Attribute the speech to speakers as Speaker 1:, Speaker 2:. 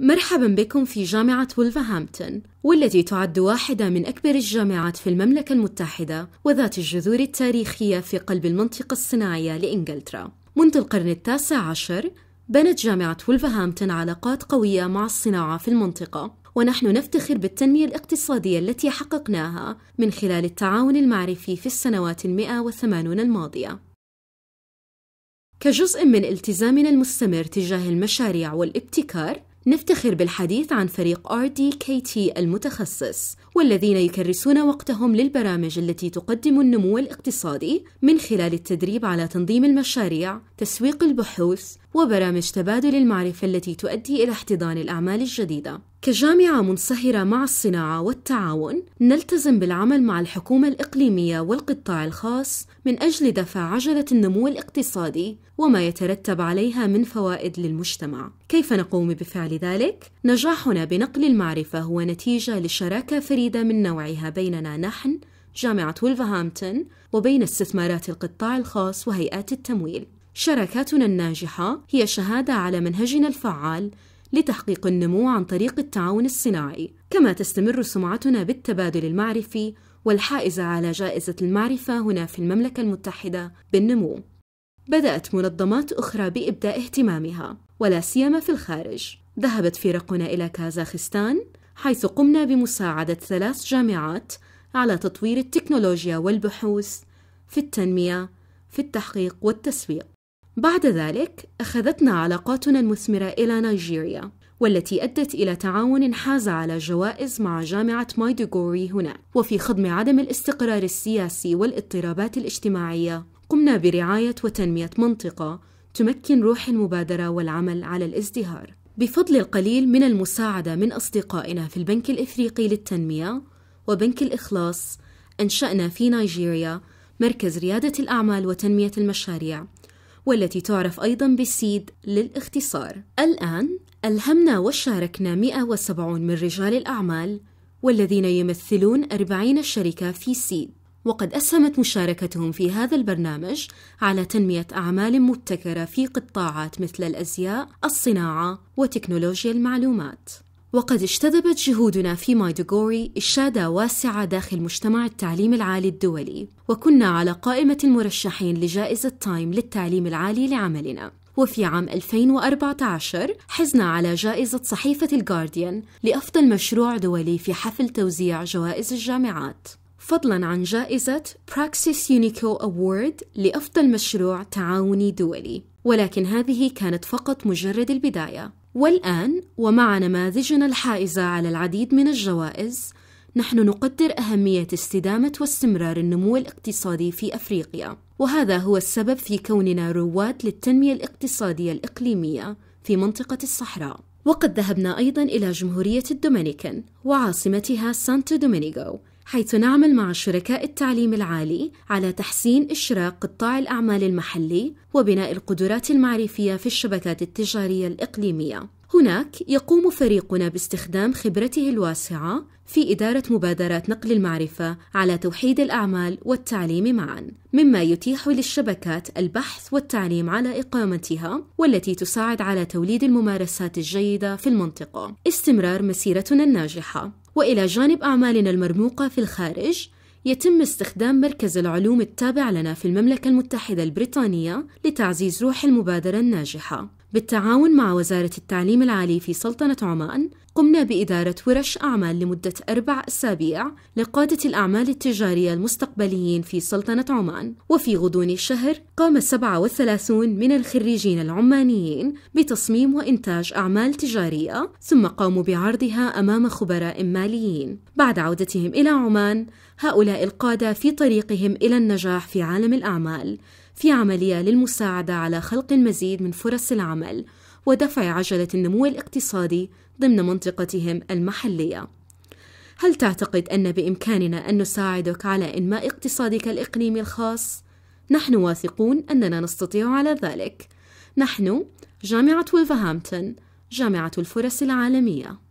Speaker 1: مرحبا بكم في جامعة ولفرهامبتون والتي تعد واحدة من أكبر الجامعات في المملكة المتحدة وذات الجذور التاريخية في قلب المنطقة الصناعية لإنجلترا. منذ القرن التاسع عشر بنت جامعة ولفرهامبتون علاقات قوية مع الصناعة في المنطقة ونحن نفتخر بالتنمية الاقتصادية التي حققناها من خلال التعاون المعرفي في السنوات المئة والثمانون الماضية. كجزء من التزامنا المستمر تجاه المشاريع والابتكار نفتخر بالحديث عن فريق RDKT المتخصص والذين يكرسون وقتهم للبرامج التي تقدم النمو الاقتصادي من خلال التدريب على تنظيم المشاريع، تسويق البحوث، وبرامج تبادل المعرفة التي تؤدي إلى احتضان الأعمال الجديدة. كجامعة منصهرة مع الصناعة والتعاون، نلتزم بالعمل مع الحكومة الإقليمية والقطاع الخاص من أجل دفع عجلة النمو الاقتصادي وما يترتب عليها من فوائد للمجتمع. كيف نقوم بفعل ذلك؟ نجاحنا بنقل المعرفة هو نتيجة لشراكة فريدة من نوعها بيننا نحن جامعة ولفرهامبتون وبين استثمارات القطاع الخاص وهيئات التمويل. شراكاتنا الناجحة هي شهادة على منهجنا الفعال لتحقيق النمو عن طريق التعاون الصناعي، كما تستمر سمعتنا بالتبادل المعرفي والحائزة على جائزة المعرفة هنا في المملكة المتحدة بالنمو. بدأت منظمات أخرى بإبداء اهتمامها، ولا سيما في الخارج. ذهبت فرقنا إلى كازاخستان، حيث قمنا بمساعدة ثلاث جامعات على تطوير التكنولوجيا والبحوث في التنمية، في التحقيق والتسويق. بعد ذلك أخذتنا علاقاتنا المثمرة إلى نيجيريا والتي أدت إلى تعاون حاز على جوائز مع جامعة مايدوغوري هنا. وفي خضم عدم الاستقرار السياسي والاضطرابات الاجتماعية قمنا برعاية وتنمية منطقة تمكن روح المبادرة والعمل على الازدهار. بفضل القليل من المساعدة من أصدقائنا في البنك الإفريقي للتنمية وبنك الإخلاص أنشأنا في نيجيريا مركز ريادة الأعمال وتنمية المشاريع. والتي تعرف أيضا بالسيد للاختصار الآن ألهمنا وشاركنا 170 من رجال الأعمال والذين يمثلون 40 شركة في سيد وقد أسهمت مشاركتهم في هذا البرنامج على تنمية أعمال مبتكرة في قطاعات مثل الأزياء، الصناعة، وتكنولوجيا المعلومات. وقد اجتذبت جهودنا في مايدوغوري إشادة واسعة داخل مجتمع التعليم العالي الدولي وكنا على قائمة المرشحين لجائزة تايم للتعليم العالي لعملنا. وفي عام 2014 حزنا على جائزة صحيفة الجارديان لأفضل مشروع دولي في حفل توزيع جوائز الجامعات. فضلا عن جائزة براكسيس يونيكو award لأفضل مشروع تعاوني دولي. ولكن هذه كانت فقط مجرد البداية. والآن ومع نماذجنا الحائزة على العديد من الجوائز نحن نقدر أهمية استدامة واستمرار النمو الاقتصادي في أفريقيا. وهذا هو السبب في كوننا رواد للتنمية الاقتصادية الإقليمية في منطقة الصحراء. وقد ذهبنا أيضا إلى جمهورية الدومينيكان وعاصمتها سانتو دومينيغو حيث نعمل مع شركاء التعليم العالي على تحسين إشراق قطاع الأعمال المحلي وبناء القدرات المعرفية في الشبكات التجارية الإقليمية. هناك يقوم فريقنا باستخدام خبرته الواسعة في إدارة مبادرات نقل المعرفة على توحيد الأعمال والتعليم معا، مما يتيح للشبكات البحث والتعليم على إقامتها والتي تساعد على توليد الممارسات الجيدة في المنطقة. استمرار مسيرتنا الناجحة وإلى جانب أعمالنا المرموقة في الخارج يتم استخدام مركز العلوم التابع لنا في المملكة المتحدة البريطانية لتعزيز روح المبادرة الناجحة. بالتعاون مع وزارة التعليم العالي في سلطنة عمان قمنا بإدارة ورش أعمال لمدة أربع أسابيع لقادة الأعمال التجارية المستقبليين في سلطنة عمان. وفي غضون الشهر قام 37 من الخريجين العمانيين بتصميم وإنتاج أعمال تجارية ثم قاموا بعرضها أمام خبراء ماليين. بعد عودتهم إلى عمان هؤلاء القادة في طريقهم إلى النجاح في عالم الأعمال. في عملية للمساعدة على خلق المزيد من فرص العمل ودفع عجلة النمو الاقتصادي ضمن منطقتهم المحلية. هل تعتقد أن بإمكاننا أن نساعدك على إنماء اقتصادك الإقليمي الخاص؟ نحن واثقون أننا نستطيع على ذلك. نحن جامعة ولفرهامبتون، جامعة الفرص العالمية.